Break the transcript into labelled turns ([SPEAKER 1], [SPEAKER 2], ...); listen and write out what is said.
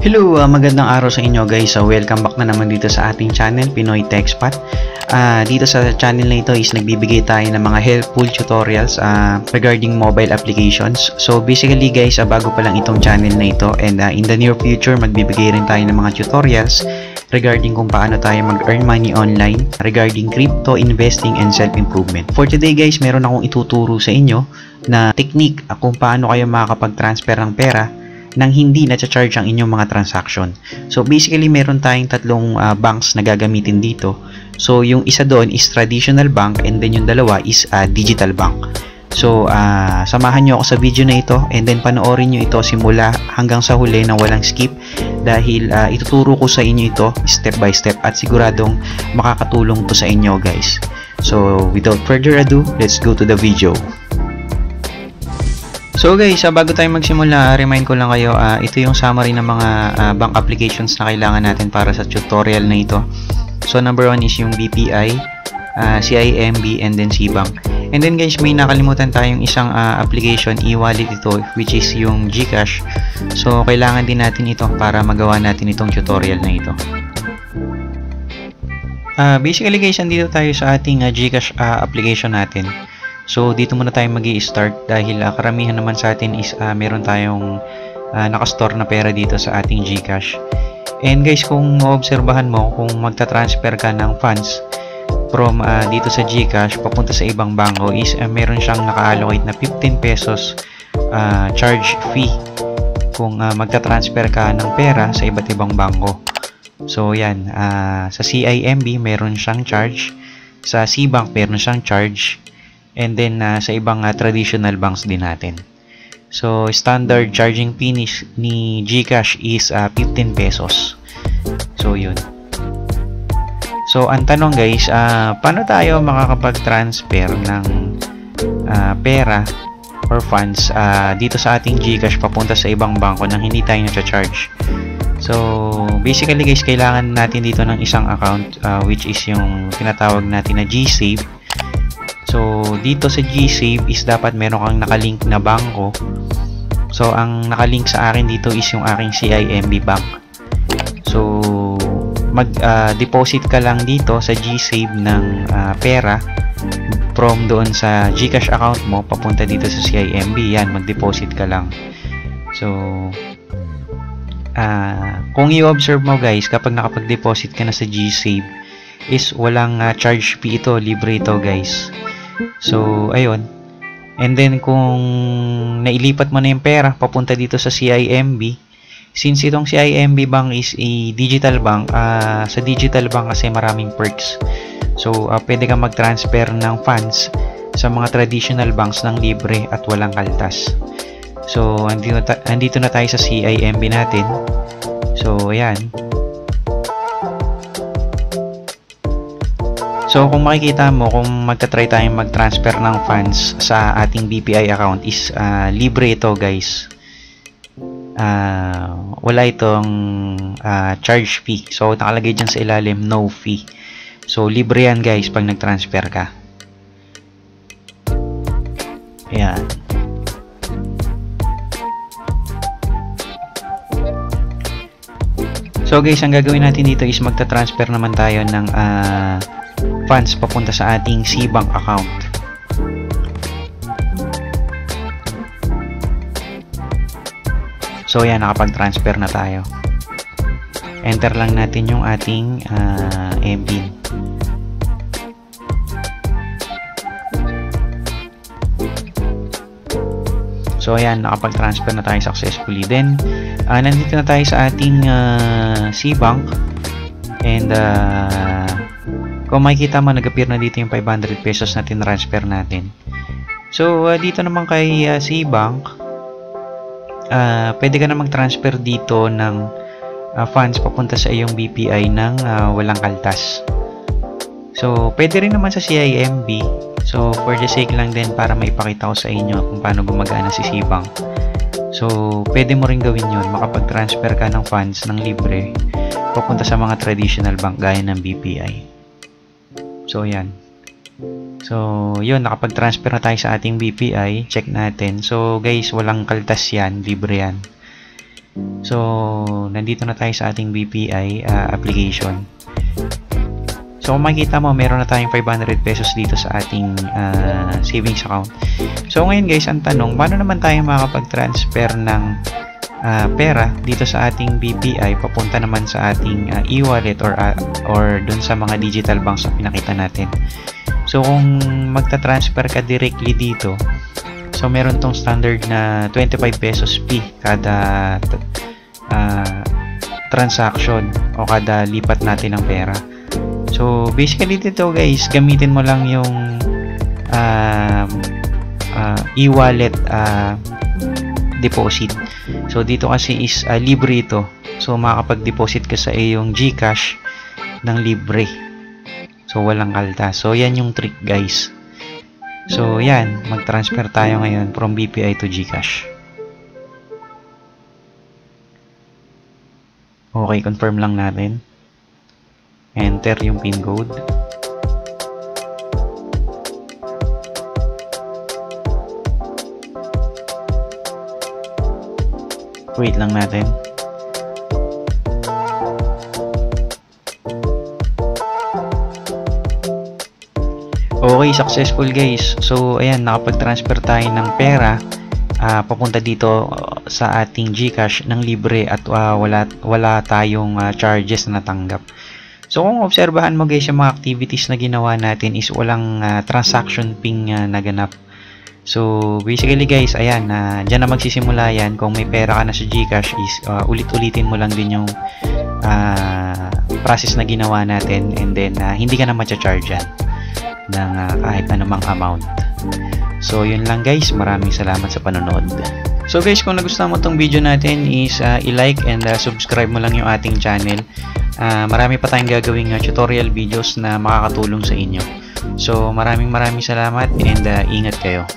[SPEAKER 1] Hello, uh, magandang araw sa inyo guys. So, welcome back na naman dito sa ating channel, Pinoy TechSpot. Uh, dito sa channel na ito is nagbibigay tayo ng mga helpful tutorials uh, regarding mobile applications. So, basically guys, uh, bago pa lang itong channel na ito and uh, in the near future, magbibigay rin tayo ng mga tutorials regarding kung paano tayo mag-earn money online regarding crypto investing and self-improvement. For today guys, meron akong ituturo sa inyo na technique kung paano kayo makakapag-transfer ng pera nang hindi na-charge ang inyong mga transaction. So basically meron tayong tatlong uh, banks na gagamitin dito. So yung isa doon is traditional bank and then yung dalawa is uh, digital bank. So uh, samahan nyo ako sa video na ito and then panoorin nyo ito simula hanggang sa huli na walang skip dahil uh, ituturo ko sa inyo ito step by step at siguradong makakatulong to sa inyo guys. So without further ado, let's go to the video. So guys, uh, bago tayo magsimula, remind ko lang kayo, uh, ito yung summary ng mga uh, bank applications na kailangan natin para sa tutorial na ito. So number one is yung BPI, uh, CIMB, and then CBank. And then guys, may nakalimutan tayong isang uh, application, e-wallet ito, which is yung GCash. So kailangan din natin ito para magawa natin itong tutorial na ito. Uh, basically guys, andito tayo sa ating uh, GCash uh, application natin. So, dito muna tayo mag start dahil uh, karamihan naman sa atin is uh, meron tayong uh, nakastore na pera dito sa ating GCash. And guys, kung maobserbahan mo, kung magta-transfer ka ng funds from uh, dito sa GCash papunta sa ibang bangko is uh, meron siyang naka-allocate na 15 pesos uh, charge fee kung uh, magta-transfer ka ng pera sa iba't ibang bangko. So, yan. Uh, sa CIMB, meron siyang charge. Sa CBank, meron siyang charge and then uh, sa ibang uh, traditional banks din natin. So, standard charging fee ni, ni GCash is uh, 15 pesos. So, yun. So, ang tanong guys, uh, paano tayo makakapag-transfer ng uh, pera or funds uh, dito sa ating GCash papunta sa ibang bangko nang hindi tayo na-charge? So, basically guys, kailangan natin dito ng isang account uh, which is yung tinatawag natin na GSave So, dito sa GSave is dapat meron kang nakalink na bangko. So, ang nakalink sa akin dito is yung aking CIMB bank. So, mag-deposit uh, ka lang dito sa GSave ng uh, pera from doon sa GCash account mo papunta dito sa CIMB. Yan, mag-deposit ka lang. So, uh, kung i-observe mo guys, kapag nakapag-deposit ka na sa GSave, is walang uh, charge fee ito, libre ito guys. So, ayun. And then, kung nailipat mo na yung pera papunta dito sa CIMB, since itong CIMB bank is a digital bank, uh, sa digital bank kasi maraming perks. So, uh, pwede kang mag-transfer ng funds sa mga traditional banks ng libre at walang kaltas. So, andito, andito na tayo sa CIMB natin. So, ayan. So kung makikita mo kung magta-try tayong mag-transfer ng funds sa ating BPI account is uh, libre ito guys. Uh, wala itong uh, charge fee. So nakalagay dyan sa ilalim no fee. So libre yan guys pag nag-transfer ka. Ayan. So guys, ang gagawin natin dito is magta-transfer naman tayo ng uh, funds papunta sa ating CBank account. So yan, nakapag-transfer na tayo. Enter lang natin yung ating uh, MPIN. So ayan, nakapag-transfer na tayo successfully. Then, uh, nandito na tayo sa ating uh, CBank and uh, kung makikita mo, nag-appear na dito yung 500 pesos na tinransfer natin. So, uh, dito naman kay uh, C-Bank, uh, pwede ka na mag-transfer dito ng uh, funds papunta sa iyong BPI ng uh, walang kaltas. So, pwede rin naman sa CIMB. So, for the sake lang din para maipakita ko sa inyo kung paano gumagana si C-Bank. So, pwede mo rin gawin yun. Makapag-transfer ka ng funds ng libre papunta sa mga traditional bank gaya ng BPI. So, yan. So, yun, nakapag-transfer na tayo sa ating BPI. Check natin. So, guys, walang kaltas yan. Libre yan. So, nandito na tayo sa ating BPI uh, application. So, kung makikita mo, meron na tayong 500 pesos dito sa ating uh, savings account. So, ngayon guys, ang tanong, paano naman tayo makakapag-transfer ng uh, pera dito sa ating BPI papunta naman sa ating uh, e-wallet or, uh, or dun sa mga digital banks na pinakita natin. So, kung magta-transfer ka directly dito, so meron tong standard na 25 pesos fee kada uh, transaction o kada lipat natin ng pera. So, basically dito guys, gamitin mo lang yung uh, uh, e-wallet uh, deposit. So, dito kasi is uh, libre ito. So, makakapag-deposit ka sa iyong GCash ng libre. So, walang kalta. So, yan yung trick guys. So, yan. Mag-transfer tayo ngayon from BPI to GCash. Okay, confirm lang natin enter yung pin code wait lang natin. Okay successful guys. So ayan nakapag transfer tayo ng pera uh, papunta dito uh, sa ating Gcash ng libre at uh, wala, wala tayong uh, charges na natanggap. So kung obserbahan mo guys yung mga activities na ginawa natin is walang uh, transaction ping uh, naganap. So basically guys, ayan, uh, dyan na magsisimula yan. Kung may pera ka na sa Gcash is uh, ulit-ulitin mo lang din yung uh, process na ginawa natin and then uh, hindi ka na matcha-charge yan ng uh, kahit anumang amount. So yun lang guys, maraming salamat sa panonood. So guys, kung nagustuhan mo tong video natin is uh, i-like and uh, subscribe mo lang yung ating channel uh, marami pa tayong gagawing uh, tutorial videos na makakatulong sa inyo. So maraming maraming salamat and uh, ingat kayo.